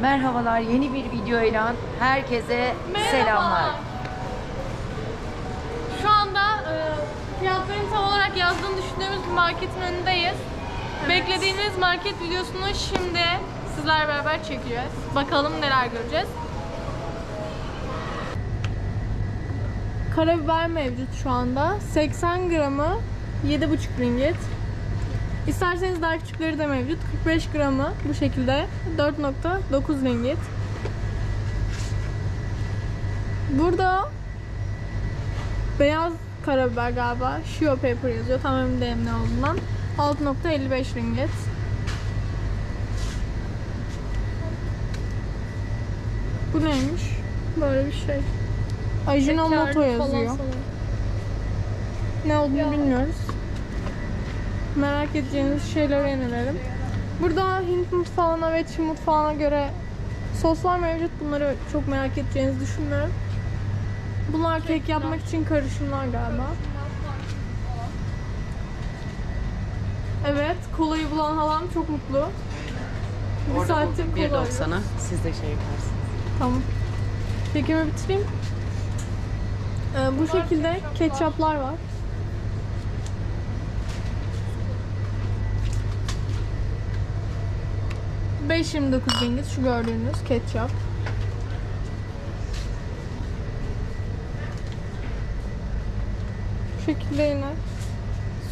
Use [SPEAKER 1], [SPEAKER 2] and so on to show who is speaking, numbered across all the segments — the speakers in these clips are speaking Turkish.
[SPEAKER 1] Merhabalar, yeni bir videoyla herkese selamlar.
[SPEAKER 2] Şu anda e, fiyatların tam olarak yazdığını düşündüğümüz bir marketin önündeyiz. Beklediğiniz market videosunu şimdi sizlerle beraber çekeceğiz. Bakalım neler göreceğiz. Karabiber mevcut şu anda. 80 gramı 7,5 ringgit. İsterseniz daha küçükleri de mevcut. 45 gramı bu şekilde 4.9 ringgit. Burada beyaz karabiber galiba. Shio paper yazıyor. Tam emin değilim ne olduğundan. 6.55 ringgit. Bu neymiş? Böyle bir şey. Ajinomoto yazıyor. Ne olduğunu bilmiyoruz. Merak edeceğiniz şeyleri öneririm. Burada Hint mutfağına ve Çin mutfağına göre soslar mevcut. Bunları çok merak edeceğinizi düşünmüyorum. Bunlar kek yapmak için karışımlar galiba. Evet, kolayı bulan halam çok mutlu. Bir
[SPEAKER 1] Orada
[SPEAKER 2] saattir kola arıyor.
[SPEAKER 1] 1.90'a. Siz de şey yaparsınız.
[SPEAKER 2] Tamam. Çekimi bitireyim. Ee, bu şekilde ketçaplar var. ...5.29 ringgit şu gördüğünüz ketçap. Bu şekilde yine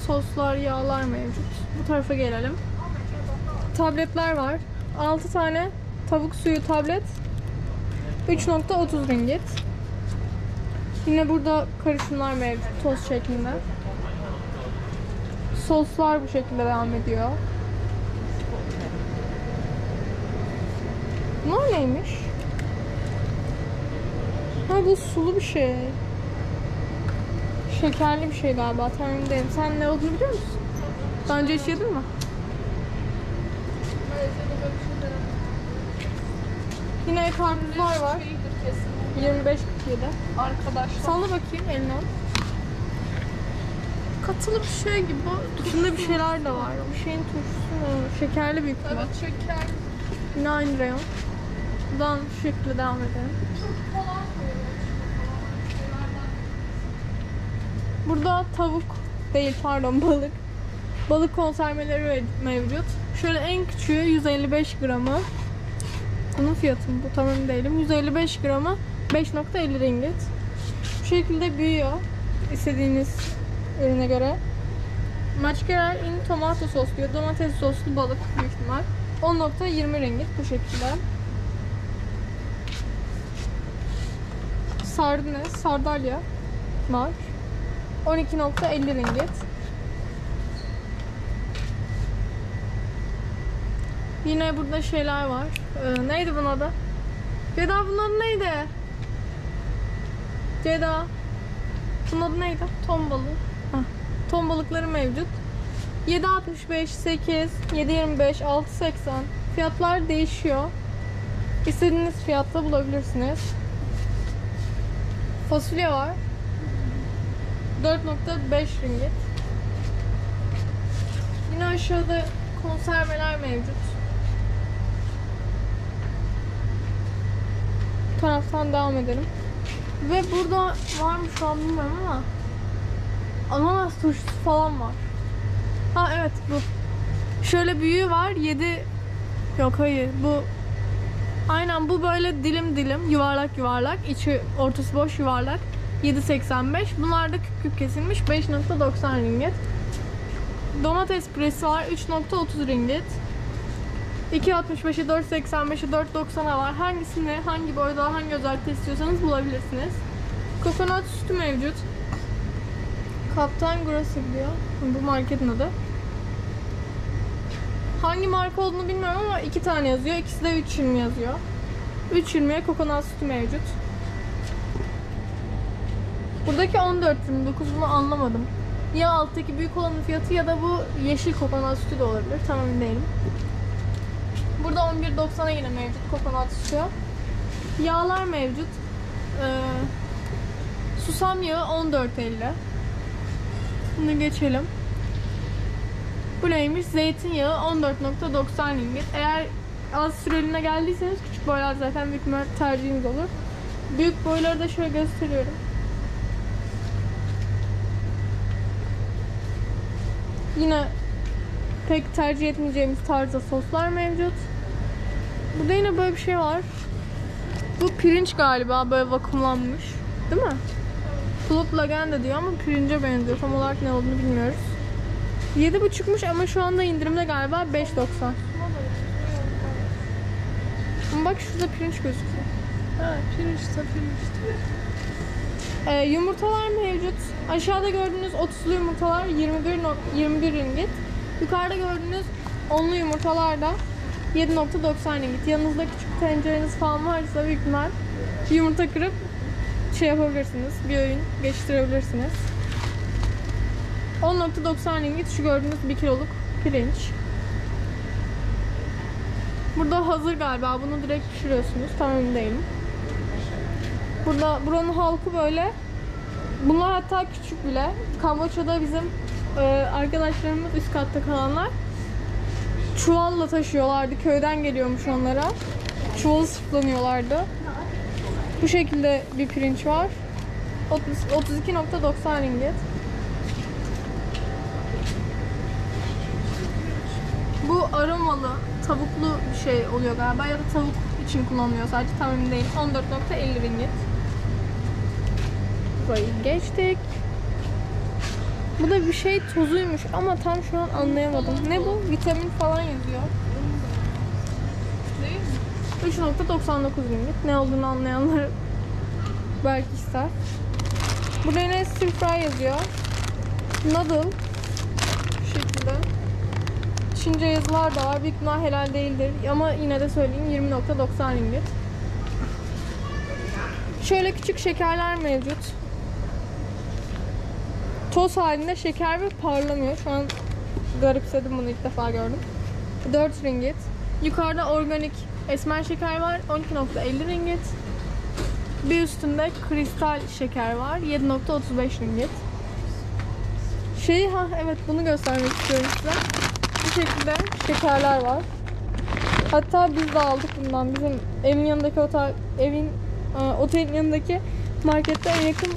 [SPEAKER 2] soslar, yağlar mevcut. Bu tarafa gelelim. Tabletler var. 6 tane tavuk suyu tablet 3.30 ringgit. Yine burada karışımlar mevcut toz şeklinde. Soslar bu şekilde devam ediyor. Bunlar neymiş? Ha bu sulu bir şey. Şekerli bir şey galiba. Değilim. Sen ne olduğunu biliyor musun? Daha önce hiç yedin mi? Yine karpuzlar var. 25 47.
[SPEAKER 3] Arkadaşlar.
[SPEAKER 2] Salla bakayım eline. al. Katılı bir şey gibi. İçinde bir şeyler de var. Bir şeyin turşusu mu? Şekerli büyük ihtimal.
[SPEAKER 3] Evet şeker.
[SPEAKER 2] Yine aynı reyon. Buradan şu şekilde devam edelim. Burada tavuk değil pardon balık. Balık konserveleri mev- mevcut. Şöyle en küçüğü 155 gramı. Bunun fiyatı mı bu tam değilim. 155 gramı 5.50 ringgit. Bu şekilde büyüyor. istediğiniz ürüne göre. Maçkerer in tomato sos diyor. Domates soslu balık büyük ihtimal. 10.20 ringgit bu şekilde. Sardines, sardalya var. 12.50 ringgit. Yine burada şeyler var. Ee, neydi bunun adı? Ceda bunun adı neydi? Ceda. Bunun adı neydi?
[SPEAKER 3] Ton balığı.
[SPEAKER 2] Hah, Ton balıkları mevcut. 7.65, 8, 7.25, 6.80 fiyatlar değişiyor. İstediğiniz fiyatta bulabilirsiniz. Fasulye var. 4.5 ringgit. Yine aşağıda konserveler mevcut. Bu taraftan devam edelim. Ve burada var mı şu an bilmiyorum ama ananas turşusu falan var. Ha evet bu. Şöyle büyüğü var 7 Yok hayır bu Aynen bu böyle dilim dilim yuvarlak yuvarlak içi ortası boş yuvarlak 7.85 bunlar da küp küp kesilmiş 5.90 ringgit. Domates püresi var 3.30 ringgit. 2.65'i 4.85'i 4.90'a var. Hangisini hangi boyda hangi özellikte istiyorsanız bulabilirsiniz. Kokonat sütü mevcut. Kaptan Grocery diyor. Bu marketin adı Hangi marka olduğunu bilmiyorum ama iki tane yazıyor. İkisi de 3.20 yazıyor. 3.20'ye kokonat sütü mevcut. Buradaki 14.29 bunu anlamadım. Ya alttaki büyük olanın fiyatı ya da bu yeşil kokonat sütü de olabilir. Tam emin değilim. Burada 11.90'a yine mevcut kokonat sütü. Yağlar mevcut. Ee, susam yağı 14.50. Bunu geçelim. Bu neymiş? Zeytinyağı 14.90 ringgit. Eğer az süreliğine geldiyseniz küçük boylar zaten büyük tercihiniz olur. Büyük boyları da şöyle gösteriyorum. Yine pek tercih etmeyeceğimiz tarzda soslar mevcut. Burada yine böyle bir şey var. Bu pirinç galiba böyle vakumlanmış. Değil mi? Float Laganda diyor ama pirince benziyor. Tam olarak ne olduğunu bilmiyoruz. 7.5'muş ama şu anda indirimde galiba 5.90. Ama bak şurada pirinç gözüküyor.
[SPEAKER 3] Ha pirinç de pirinç.
[SPEAKER 2] Ee, yumurtalar mevcut. Aşağıda gördüğünüz 30'lu yumurtalar 21 no- 21 ringgit. Yukarıda gördüğünüz 10'lu yumurtalar da 7.90 ringgit. Yanınızda küçük tencereniz falan varsa büyük ihtimal yumurta kırıp şey yapabilirsiniz. Bir öğün geçtirebilirsiniz. 10.90 ringgit şu gördüğünüz 1 kiloluk pirinç. Burada hazır galiba. Bunu direkt pişiriyorsunuz. Tam emin değilim. Burada buranın halkı böyle. Bunlar hatta küçük bile. Kamboçya'da bizim e, arkadaşlarımız üst katta kalanlar çuvalla taşıyorlardı. Köyden geliyormuş onlara. Çuvalı sırtlanıyorlardı. Bu şekilde bir pirinç var. 30 32.90 ringgit. Bu aromalı, tavuklu bir şey oluyor galiba ya da tavuk için kullanılıyor sadece tam emin değilim. 14.50 ringgit. Burayı geçtik. Bu da bir şey tozuymuş ama tam şu an anlayamadım. Ne bu? Vitamin falan yazıyor.
[SPEAKER 3] Değil mi?
[SPEAKER 2] 3.99 ringgit. Ne olduğunu anlayanlar belki ister. Burada yine stir fry yazıyor. Noodle. Çince yazılar da var. Büyük ihtimal helal değildir. Ama yine de söyleyeyim 20.90 ringgit. Şöyle küçük şekerler mevcut. Toz halinde şeker ve parlamıyor. Şu an garipsedim bunu ilk defa gördüm. 4 ringgit. Yukarıda organik esmer şeker var. 12.50 ringgit. Bir üstünde kristal şeker var. 7.35 ringgit. Şeyi ha evet bunu göstermek istiyorum size. Bu şekilde şekerler var. Hatta biz de aldık bundan. Bizim evin yanındaki otel, evin e, otelin yanındaki markette en yakın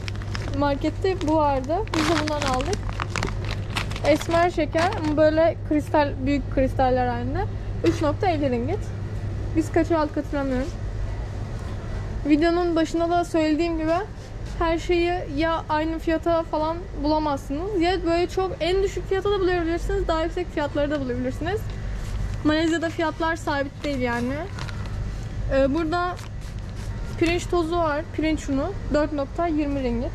[SPEAKER 2] markette bu vardı. Biz de bundan aldık. Esmer şeker ama böyle kristal büyük kristaller halinde. 3.50 ringgit. Biz kaça aldık hatırlamıyorum. Videonun başında da söylediğim gibi her şeyi ya aynı fiyata falan bulamazsınız ya böyle çok en düşük fiyata da bulabilirsiniz daha yüksek fiyatları da bulabilirsiniz. Malezya'da fiyatlar sabit değil yani. Ee, burada pirinç tozu var, pirinç unu 4.20 ringgit.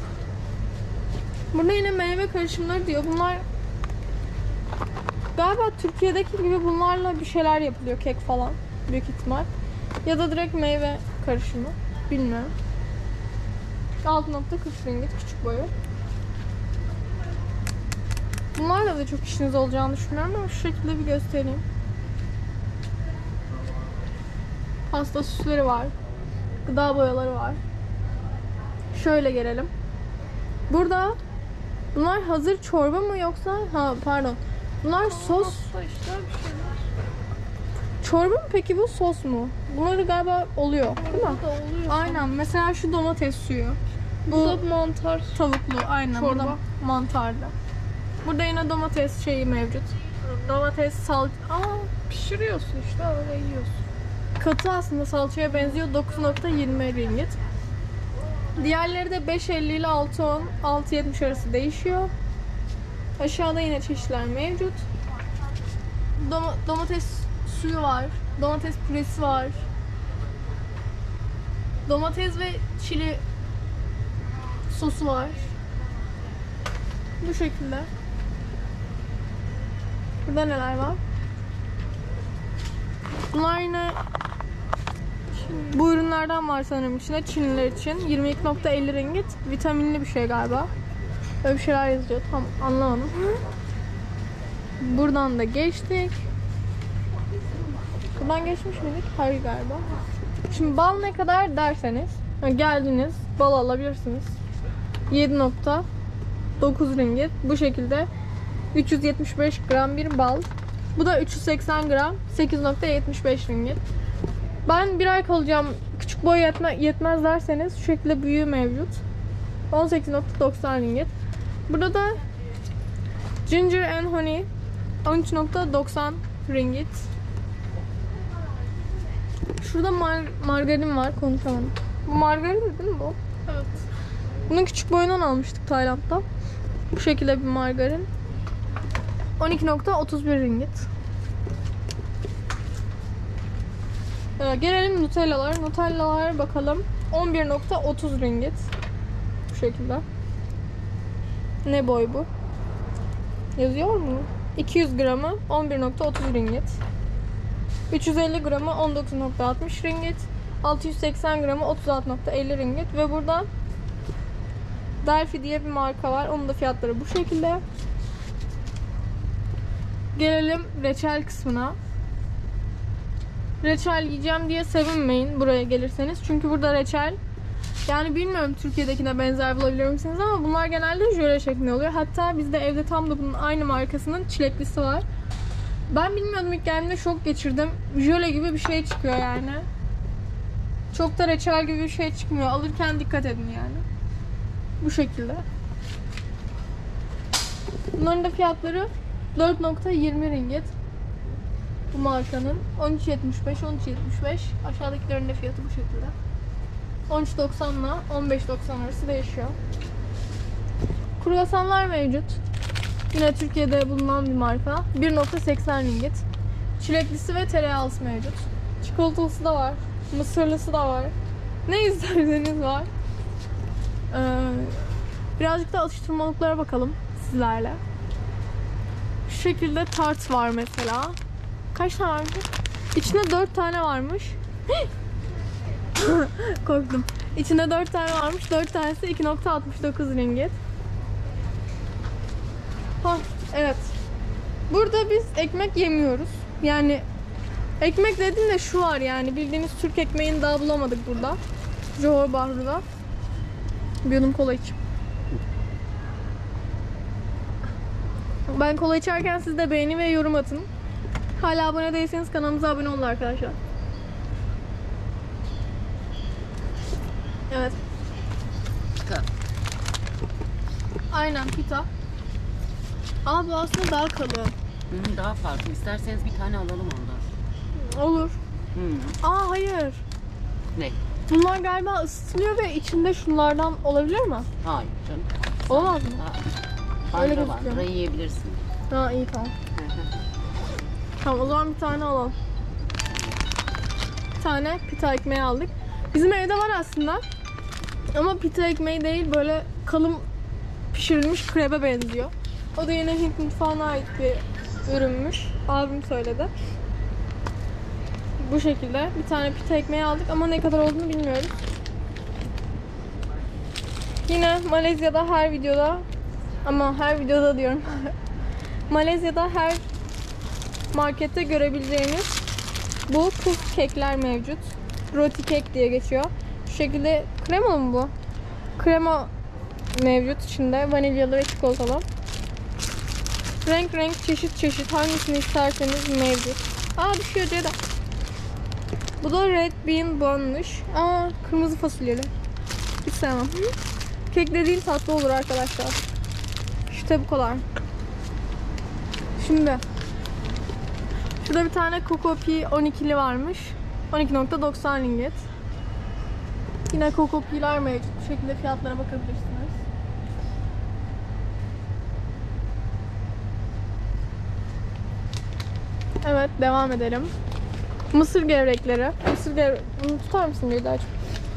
[SPEAKER 2] Burada yine meyve karışımları diyor. Bunlar galiba Türkiye'deki gibi bunlarla bir şeyler yapılıyor kek falan büyük ihtimal. Ya da direkt meyve karışımı. Bilmiyorum. 6.40 ringgit küçük boyu. Bunlarla da çok işiniz olacağını düşünüyorum ama şu şekilde bir göstereyim. Pasta süsleri var. Gıda boyaları var. Şöyle gelelim. Burada bunlar hazır çorba mı yoksa ha pardon. Bunlar sos çorba mı peki bu sos mu? Bunları galiba oluyor değil mi? Aynen. Mesela şu domates suyu.
[SPEAKER 3] Bu
[SPEAKER 2] Bu
[SPEAKER 3] da mantar.
[SPEAKER 2] tavuklu. Aynen.
[SPEAKER 3] Çorba.
[SPEAKER 2] Bu da mantarlı. Burada yine domates şeyi mevcut. Domates sal... Aa,
[SPEAKER 3] Pişiriyorsun işte öyle yiyorsun.
[SPEAKER 2] katı aslında salçaya benziyor. 9.20 ringgit. Diğerleri de 5.50 ile 6.10, 6.70 arası değişiyor. Aşağıda yine çeşitler mevcut. Doma- domates suyu var. Domates püresi var. Domates ve çili sosu var. Bu şekilde. Burada neler var? Bunlar yine bu ürünlerden var sanırım içinde Çinliler için. 22.50 ringgit. Vitaminli bir şey galiba. Böyle bir şeyler yazıyor. Tam anlamadım. Buradan da geçtik. Buradan geçmiş miydik? Hayır galiba. Şimdi bal ne kadar derseniz geldiniz bal alabilirsiniz. 7.9 ringgit. Bu şekilde 375 gram bir bal. Bu da 380 gram 8.75 ringgit. Ben bir ay kalacağım. Küçük boy yetme, yetmez derseniz şu şekilde büyüğü mevcut. 18.90 ringgit. Burada da Ginger and Honey 13.90 ringgit. Şurada mar- margarin var konuşamadım. Bu margarin değil mi bu?
[SPEAKER 3] Evet.
[SPEAKER 2] Bunun küçük boyundan almıştık Tayland'da. Bu şekilde bir margarin. 12.31 ringgit. Ee, gelelim Nutella'lar. Nutella'lar bakalım. 11.30 ringgit. Bu şekilde. Ne boy bu? Yazıyor mu? 200 gramı 11.30 ringgit. 350 gramı 19.60 ringgit. 680 gramı 36.50 ringgit ve burada Delphi diye bir marka var. Onun da fiyatları bu şekilde. Gelelim reçel kısmına. Reçel yiyeceğim diye sevinmeyin buraya gelirseniz. Çünkü burada reçel yani bilmiyorum Türkiye'dekine benzer bulabilir misiniz ama bunlar genelde jöle şeklinde oluyor. Hatta bizde evde tam da bunun aynı markasının çileklisi var. Ben bilmiyordum ilk geldiğimde şok geçirdim. Jöle gibi bir şey çıkıyor yani. Çok da reçel gibi bir şey çıkmıyor. Alırken dikkat edin yani. Bu şekilde. Bunların da fiyatları 4.20 ringgit. Bu markanın 13.75 13.75 aşağıdakilerin de fiyatı bu şekilde. 13.90 ile 15.90 arası değişiyor. Kruvasanlar mevcut. Yine Türkiye'de bulunan bir marka. 1.80 ringgit. Çileklisi ve tereyağlısı mevcut. Çikolatalısı da var. Mısırlısı da var. Ne isterseniz var. Ee, birazcık da atıştırmalıklara bakalım sizlerle. Şu şekilde tart var mesela. Kaç tane varmış? İçinde 4 tane varmış. Korktum. İçinde 4 tane varmış. 4 tanesi 2.69 ringgit. Ha, evet. Burada biz ekmek yemiyoruz. Yani ekmek dediğimde şu var yani bildiğiniz Türk ekmeğini daha bulamadık burada. Johor Bahru'da. Bir yudum kola içeyim. Ben kola içerken siz de beğeni ve yorum atın. Hala abone değilseniz kanalımıza abone olun arkadaşlar. Evet.
[SPEAKER 1] Pita.
[SPEAKER 2] Aynen pita. Aa bu aslında daha kalın.
[SPEAKER 1] Hı, daha farklı. İsterseniz bir tane alalım ondan.
[SPEAKER 2] Olur.
[SPEAKER 1] Hı.
[SPEAKER 2] Aa hayır.
[SPEAKER 1] Ne?
[SPEAKER 2] Bunlar galiba ısıtılıyor ve içinde şunlardan olabilir mi?
[SPEAKER 1] Hayır canım.
[SPEAKER 2] Olmaz mı?
[SPEAKER 1] Ha.
[SPEAKER 2] Öyle
[SPEAKER 1] var.
[SPEAKER 2] gözüküyor.
[SPEAKER 1] Burayı yiyebilirsin.
[SPEAKER 2] Ha iyi tamam. Tamam o zaman bir tane alalım. Bir tane pita ekmeği aldık. Bizim evde var aslında. Ama pita ekmeği değil böyle kalın pişirilmiş krebe benziyor. O da yine Hint mutfağına ait bir ürünmüş. Abim söyledi. Bu şekilde bir tane pita ekmeği aldık ama ne kadar olduğunu bilmiyoruz. Yine Malezya'da her videoda ama her videoda diyorum. Malezya'da her markette görebileceğiniz bu puf kekler mevcut. Roti kek diye geçiyor. Şu şekilde kremalı mı bu? Krema mevcut içinde. Vanilyalı ve çikolatalı. Renk renk çeşit çeşit hangisini isterseniz mevcut. Aa düşüyor Ceda. Bu da red bean bunmuş. Aa kırmızı fasulyeli. Hiç sevmem. Kek dediğin tatlı olur arkadaşlar. İşte bu kadar. Şimdi Şurada bir tane Coco Pea 12'li varmış. 12.90 ringgit. Yine Coco Pea'ler mevcut. Bu şekilde fiyatlara bakabilirsiniz. Evet devam edelim. Mısır gevrekleri. Mısır gevre... Bunu tutar mısın Ceyda'cığım?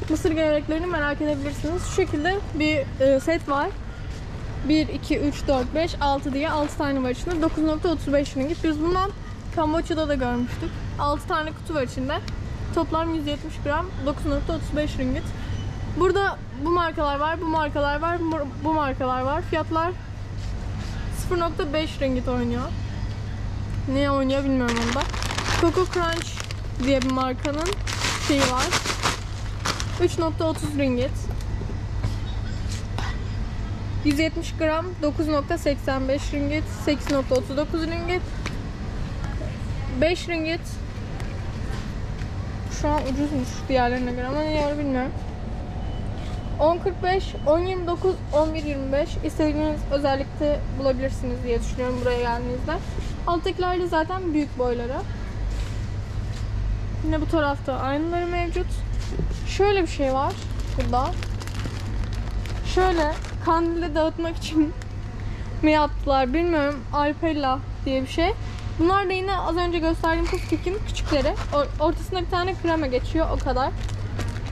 [SPEAKER 2] Mısır gevreklerini merak edebilirsiniz. Şu şekilde bir e, set var. 1, 2, 3, 4, 5, 6 diye 6 tane var içinde. 9.35 ringgit. Biz bundan Kamboçya'da da görmüştük. 6 tane kutu var içinde. Toplam 170 gram 9.35 ringgit. Burada bu markalar var, bu markalar var, bu- markalar var. Fiyatlar 0.5 ringgit oynuyor. Ne oynuyor bilmiyorum onu da. Coco Crunch diye bir markanın şeyi var. 3.30 ringgit. 170 gram 9.85 ringgit, 8.39 ringgit. 5 ringgit. Şu an ucuzmuş diğerlerine göre ama ne yer bilmiyorum. 10.45, 10.29, 11.25 istediğiniz özellikle bulabilirsiniz diye düşünüyorum buraya geldiğinizde. Alttakiler de zaten büyük boyları. Yine bu tarafta aynaları mevcut. Şöyle bir şey var burada. Şöyle kandili dağıtmak için mi yaptılar bilmiyorum. Alpella diye bir şey. Bunlar da yine az önce gösterdiğim Puffkek'in küçükleri. Or- ortasında bir tane krema geçiyor o kadar.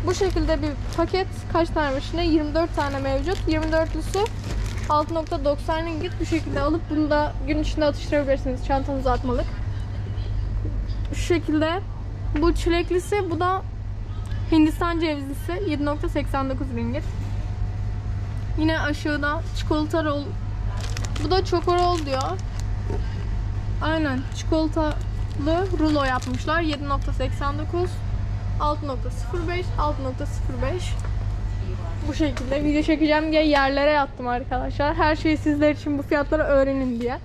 [SPEAKER 2] Bu şekilde bir paket kaç tane var içinde? 24 tane mevcut. 24'lüsü 6.90 ringgit bu şekilde alıp bunu da gün içinde atıştırabilirsiniz. Çantanıza atmalık. Şu şekilde. Bu çileklisi bu da Hindistan cevizlisi 7.89 ringgit. Yine aşağıda çikolata roll. Bu da choco roll diyor. Aynen çikolatalı rulo yapmışlar. 7.89 6.05 6.05 Bu şekilde video çekeceğim diye yerlere yattım arkadaşlar. Her şeyi sizler için bu fiyatları öğrenin diye.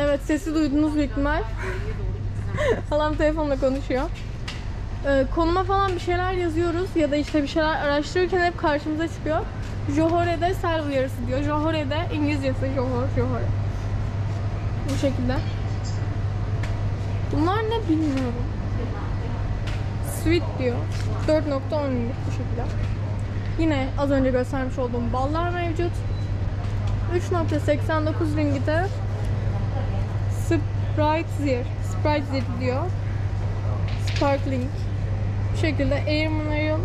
[SPEAKER 2] Evet sesi duydunuz büyük ihtimal. Halam telefonla konuşuyor. Ee, konuma falan bir şeyler yazıyoruz ya da işte bir şeyler araştırırken hep karşımıza çıkıyor. Johore'de sel uyarısı diyor. Johore'de İngilizcesi Johor, Johore. Bu şekilde. Bunlar ne bilmiyorum. Sweet diyor. 4.10 ringgit bu şekilde. Yine az önce göstermiş olduğum ballar mevcut. 3.89 ringgite Sprite. Sprite diyor. Sparkling. Bu şekilde Air Mineral.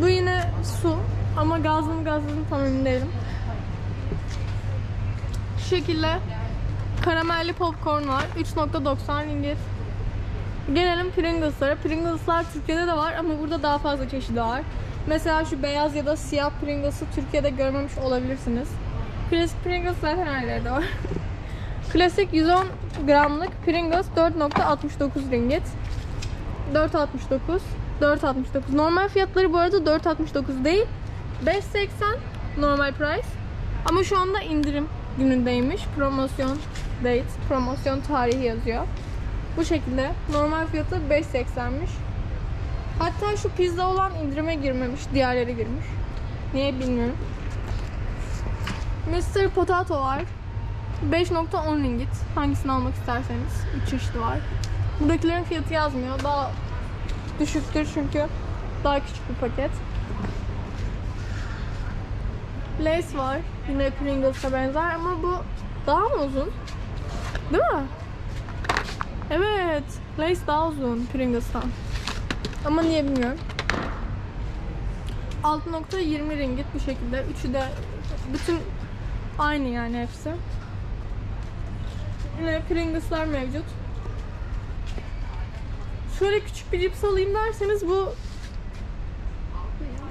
[SPEAKER 2] Bu yine su. Ama gazlı mı gazlı mı tam emin değilim. Şu şekilde karamelli popcorn var. 3.90 ringgit. Gelelim Pringles'lara. Pringles'lar Türkiye'de de var ama burada daha fazla çeşidi var. Mesela şu beyaz ya da siyah Pringles'ı Türkiye'de görmemiş olabilirsiniz. Klasik Pringles zaten her yerde var. Klasik 110 gramlık Pringles 4.69 ringgit. 4.69 4.69 Normal fiyatları bu arada 4.69 değil 5.80 normal price. Ama şu anda indirim günündeymiş. Promosyon date Promosyon tarihi yazıyor. Bu şekilde normal fiyatı 5.80'miş Hatta şu pizza olan indirime girmemiş Diğerleri girmiş. Niye bilmiyorum. Mr. Potato var 5.10 ringgit. Hangisini almak isterseniz. 3 çeşidi var. Buradakilerin fiyatı yazmıyor. Daha düşüktür çünkü daha küçük bir paket. Lace var. Yine Pringles'a benzer ama bu daha mı uzun? Değil mi? Evet. Lace daha uzun Pringles'tan. Ama niye bilmiyorum. 6.20 ringgit bu şekilde. Üçü de bütün aynı yani hepsi. Yine Pringles'lar mevcut. Şöyle küçük bir cips alayım derseniz bu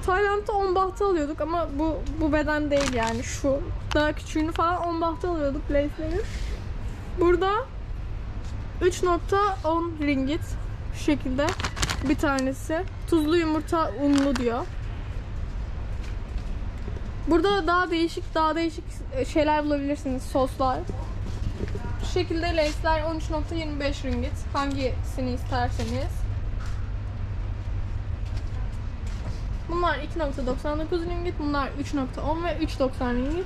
[SPEAKER 2] Tayland'da 10 bahtı alıyorduk ama bu bu beden değil yani şu daha küçüğünü falan 10 bahtı alıyorduk Lay's'lerin. Burada 3.10 ringgit şu şekilde bir tanesi. Tuzlu yumurta unlu diyor. Burada daha değişik daha değişik şeyler bulabilirsiniz soslar. Şu şekilde Lay's'ler 13.25 ringgit. Hangisini isterseniz. Bunlar 2.99 ringgit. Bunlar 3.10 ve 3.90 ringgit.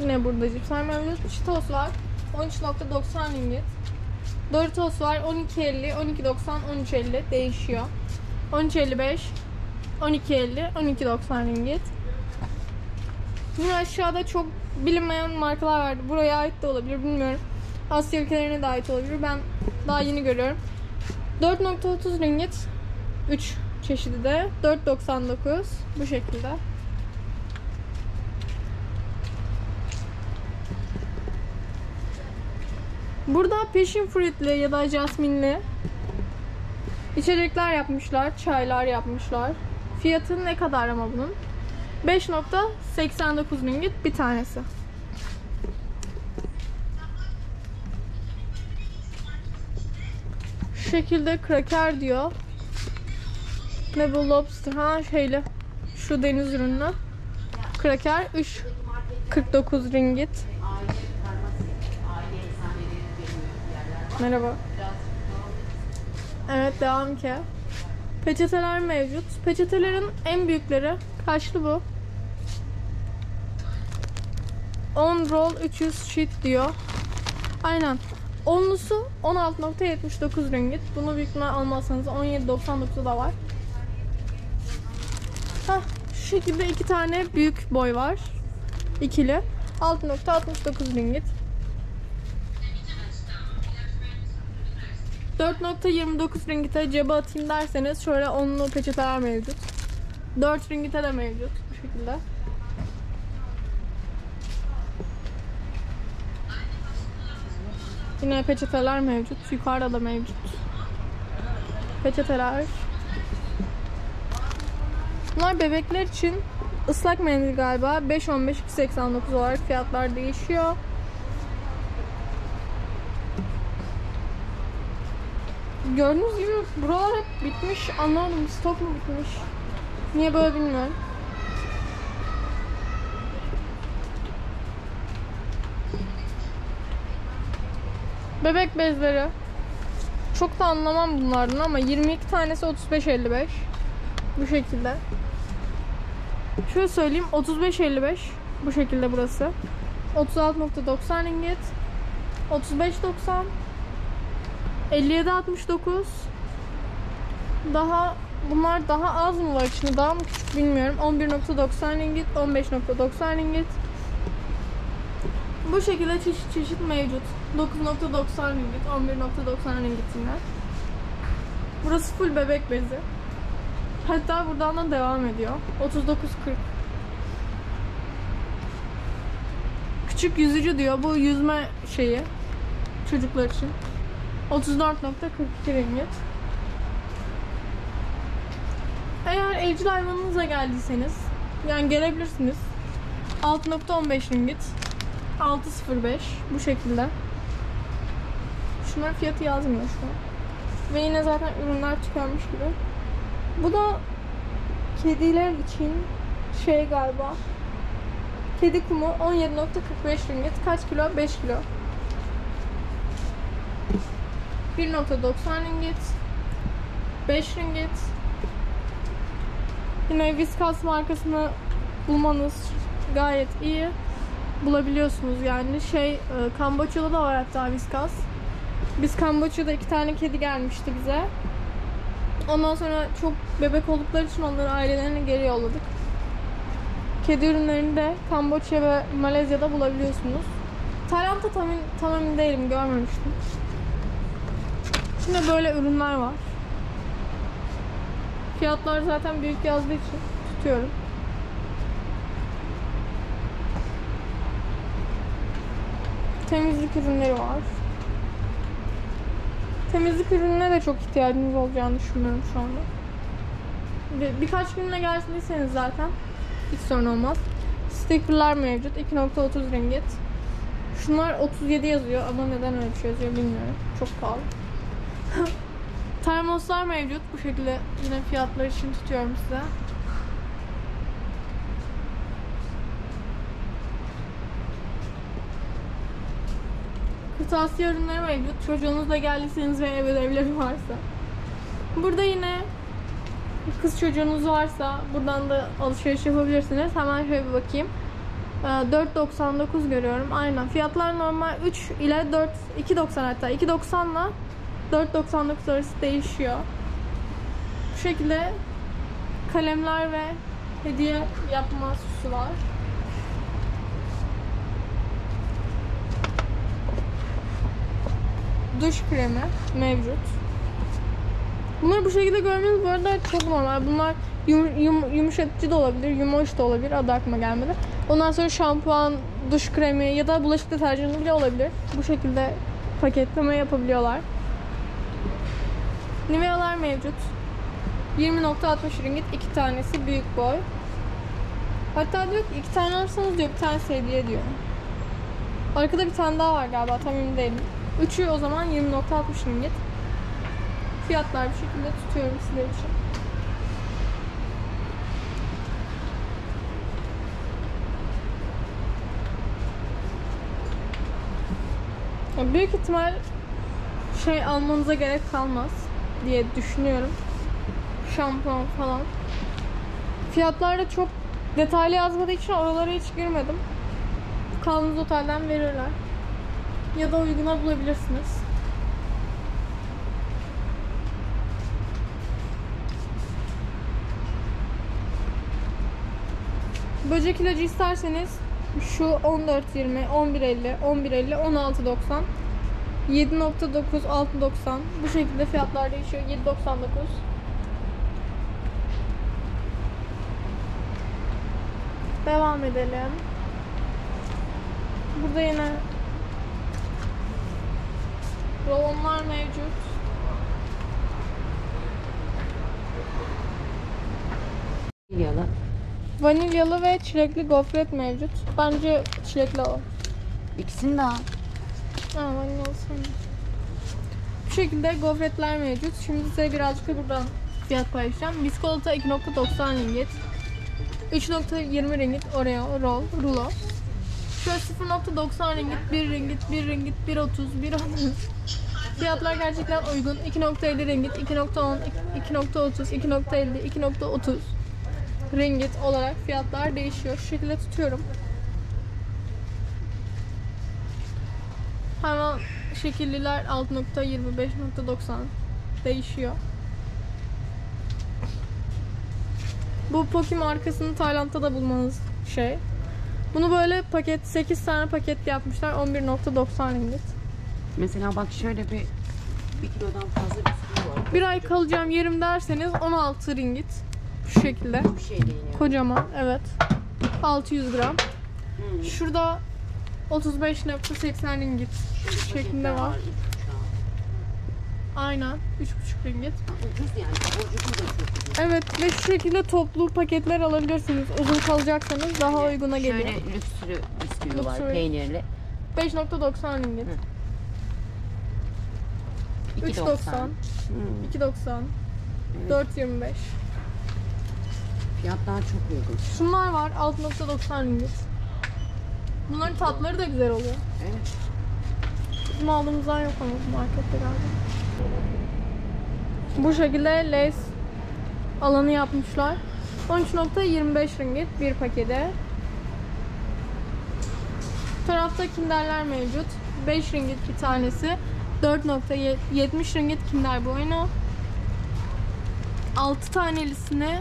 [SPEAKER 2] Yine burada cipsler mevcut. Cheetos var. 13.90 ringgit. Doritos var. 12.50, 12.90, 13.50 değişiyor. 13.55, 12.50, 12.90 ringgit. Yine aşağıda çok bilinmeyen markalar vardı. Buraya ait de olabilir bilmiyorum. Asya ülkelerine de ait olabilir. Ben daha yeni görüyorum. 4.30 ringgit. 3 çeşidi de. 4.99 bu şekilde. Burada passion fruitli ya da jasminli içecekler yapmışlar. Çaylar yapmışlar. Fiyatı ne kadar ama bunun? 5.89 ringgit bir tanesi. Şekilde kraker diyor. Ne bu lobster? Ha şeyli. Şu deniz ürünü. Kraker 3 49 ringgit. Merhaba. Evet devam ki. Peçeteler mevcut. Peçetelerin en büyükleri kaçlı bu? 10 roll 300 sheet diyor. Aynen. Onlusu 16.79 ringgit. Bunu büyük ihtimal almazsanız 17.99'da da var. Hah, şu şekilde iki tane büyük boy var. İkili. 6.69 ringgit. 4.29 ringgite cebe atayım derseniz şöyle onlu peçeteler mevcut. 4 ringgite de mevcut bu şekilde. Yine peçeteler mevcut. Yukarıda da mevcut. Peçeteler. Bunlar bebekler için ıslak mendil galiba. 5.15 2.89 olarak fiyatlar değişiyor. Gördüğünüz gibi buralar hep bitmiş. Anlamadım stok mu bitmiş? Niye böyle bilmiyorum. Bebek bezleri. Çok da anlamam bunlardan ama 22 tanesi 35.55. Bu şekilde. Şöyle söyleyeyim 35.55 bu şekilde burası. 36.90 ringgit. 35.90 57.69 Daha bunlar daha az mı var içinde daha mı küçük bilmiyorum. 11.90 ringgit, 15.90 ringgit. Bu şekilde çeşit çeşit mevcut. 9.90 ringgit, 11.90 ringgit yine. Burası full bebek bezi. Hatta buradan da devam ediyor. 39.40 Küçük yüzücü diyor. Bu yüzme şeyi. Çocuklar için. 34.42 ringgit. Eğer evcil hayvanınızla geldiyseniz yani gelebilirsiniz. 6.15 ringgit. 6.05 bu şekilde. Şunların fiyatı yazmıyor şu an. Ve yine zaten ürünler tükenmiş gibi. Bu da kediler için şey galiba. Kedi kumu 17.45 ringgit. Kaç kilo? 5 kilo. 1.90 ringgit. 5 ringgit. Yine Whiskas markasını bulmanız gayet iyi. Bulabiliyorsunuz yani. Şey, e, Kamboçya'da da var hatta Whiskas. Biz Kamboçya'da iki tane kedi gelmişti bize. Ondan sonra çok bebek oldukları için onları ailelerine geri yolladık. Kedi ürünlerini de Kamboçya ve Malezya'da bulabiliyorsunuz. Tayland'da tam, tam emin değilim, görmemiştim. Şimdi böyle ürünler var. Fiyatlar zaten büyük yazdığı için tutuyorum. Temizlik ürünleri var. Temizlik ürününe de çok ihtiyacınız olacağını düşünüyorum şu anda. Bir, birkaç günle geldiyseniz zaten hiç sorun olmaz. Stickerlar mevcut. 2.30 ringgit. Şunlar 37 yazıyor ama neden öyle bir şey yazıyor bilmiyorum. Çok pahalı. Termoslar mevcut. Bu şekilde yine fiyatlar için tutuyorum size. Kırtasiye ürünleri mevcut. Çocuğunuzla geldiyseniz ve ev ödevleri varsa. Burada yine kız çocuğunuz varsa buradan da alışveriş yapabilirsiniz. Hemen şöyle bir bakayım. Ee, 4.99 görüyorum. Aynen. Fiyatlar normal 3 ile 4 2.90 hatta 2.90 ile 4.99 arası değişiyor. Bu şekilde kalemler ve hediye yapma süsü var. Duş kremi mevcut. Bunları bu şekilde görmeniz bu arada çok normal. Bunlar yum, yum, yumuşatıcı da olabilir, yumuş da olabilir. Adı aklıma gelmedi. Ondan sonra şampuan, duş kremi ya da bulaşık deterjanı bile olabilir. Bu şekilde paketleme yapabiliyorlar. Nivealar mevcut. 20.60 ringgit iki tanesi büyük boy. Hatta diyor ki iki tane alırsanız diyor bir tane hediye diyor. Arkada bir tane daha var galiba tam emin değilim. Üçü o zaman 20.60 ringgit. Fiyatlar bu şekilde tutuyorum sizler için. Büyük ihtimal şey almanıza gerek kalmaz diye düşünüyorum. Şampuan falan. Fiyatlar da çok detaylı yazmadığı için oralara hiç girmedim. Kaldığınız otelden verirler. Ya da uyguna bulabilirsiniz. Böcek ilacı isterseniz şu 14.20, 11.50, 11.50, 16.90 7.9, 6.90 bu şekilde fiyatlar değişiyor. 7.99 Devam edelim. Burada yine rolonlar mevcut.
[SPEAKER 1] Yalı.
[SPEAKER 2] Vanilyalı ve çilekli gofret mevcut. Bence çilekli alalım.
[SPEAKER 1] İkisini de al.
[SPEAKER 2] Vanilyalı sevmiyorum. Bu şekilde gofretler mevcut. Şimdi size birazcık da buradan fiyat paylaşacağım. Biskolata 2.90 ringgit. 3.20 ringgit Oreo roll, rulo. Şöyle 0.90 ringgit, 1 ringgit, 1 ringgit, 1.30, 1.30. Fiyatlar gerçekten uygun. 2.50 ringgit, 2.10, 2.30, 2.50, 2.30 ringgit olarak fiyatlar değişiyor. Şu şekilde tutuyorum. Hemen şekilliler 6.25.90 değişiyor. Bu Poki markasını Tayland'da da bulmanız şey. Bunu böyle paket 8 tane paket yapmışlar 11.90 ringgit.
[SPEAKER 1] Mesela bak şöyle bir bir kilodan fazla bir sürü var.
[SPEAKER 2] Bir ay kalacağım yerim derseniz 16 ringgit. Şu şekilde.
[SPEAKER 1] Bir şey.
[SPEAKER 2] Kocaman evet. 600 gram.
[SPEAKER 1] Hmm.
[SPEAKER 2] Şurada 35.80 ringgit şeklinde var. Aynen 3.5 ringgit.
[SPEAKER 1] Ucuz yani. Borcuklu da çok ucuz.
[SPEAKER 2] Evet ve şu şekilde toplu paketler alabilirsiniz. Uzun kalacaksanız daha uyguna geliyor.
[SPEAKER 1] Şöyle lüksürü bisküvi var
[SPEAKER 2] Lüksürü.
[SPEAKER 1] peynirli.
[SPEAKER 2] 5.90 ringgit.
[SPEAKER 1] Hı.
[SPEAKER 2] 3.90,
[SPEAKER 1] 2.90. Hmm.
[SPEAKER 2] 2.90,
[SPEAKER 1] Evet.
[SPEAKER 2] 4.25.
[SPEAKER 1] Fiyatlar çok uygun.
[SPEAKER 2] Şunlar var 6.90 ringgit. Bunların tatları da güzel oluyor.
[SPEAKER 1] Evet.
[SPEAKER 2] Bizim aldığımızdan yok ama markette galiba. Bu şekilde Lays alanı yapmışlar. 13.25 ringgit bir pakete. Bu tarafta kinderler mevcut. 5 ringgit bir tanesi. 4.70 ringgit kinder bueno. 6 tanelisine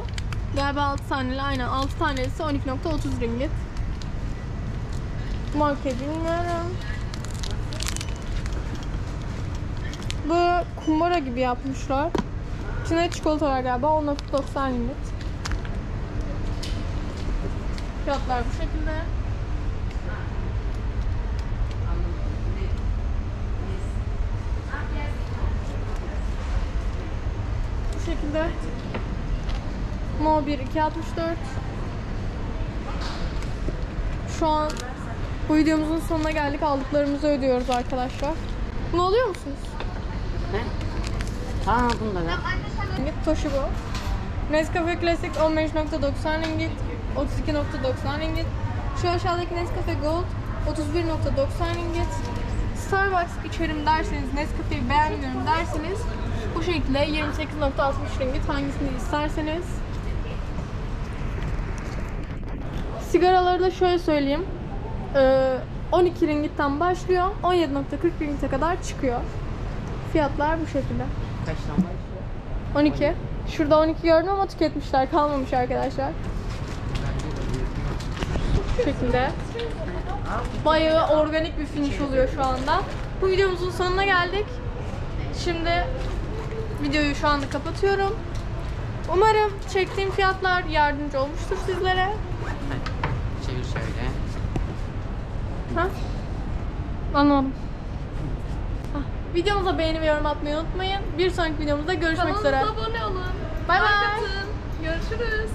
[SPEAKER 2] galiba 6 taneli aynen 6 tanelisi 12.30 ringgit. Marka bilmiyorum. Bu kumbara gibi yapmışlar. İçinde çikolata var galiba 10.90 ringgit. Fiyatlar bu şekilde. Bu şekilde. No 1 2.64. Şu an bu videomuzun sonuna geldik. Aldıklarımızı ödüyoruz arkadaşlar. Bunu alıyor musunuz?
[SPEAKER 1] He? Ha bunu da.
[SPEAKER 2] Ringgit Toshiba. Nescafe Classic 15.90 ringgit, 32.90 ringgit. Şu aşağıdaki Nescafe Gold 31.90 ringgit. Starbucks içerim derseniz, Nescafe'yi beğenmiyorum derseniz bu şekilde 28.60 ringgit hangisini isterseniz. Sigaraları da şöyle söyleyeyim. Ee, 12 ringgitten başlıyor, 17.40 ringgite kadar çıkıyor. Fiyatlar bu şekilde.
[SPEAKER 1] Kaçtan başlıyor?
[SPEAKER 2] 12. Şurada 12 gördüm ama tüketmişler. Kalmamış arkadaşlar. Bu şekilde. Bayağı organik bir finish oluyor şu anda. Bu videomuzun sonuna geldik. Şimdi videoyu şu anda kapatıyorum. Umarım çektiğim fiyatlar yardımcı olmuştur sizlere.
[SPEAKER 1] Çevir şöyle.
[SPEAKER 2] Ha? Anladım. Ha, Videomuza beğeni ve yorum atmayı unutmayın. Bir sonraki videomuzda görüşmek üzere.
[SPEAKER 3] Kanalımıza abone olun.
[SPEAKER 2] Bay bay.
[SPEAKER 3] Görüşürüz.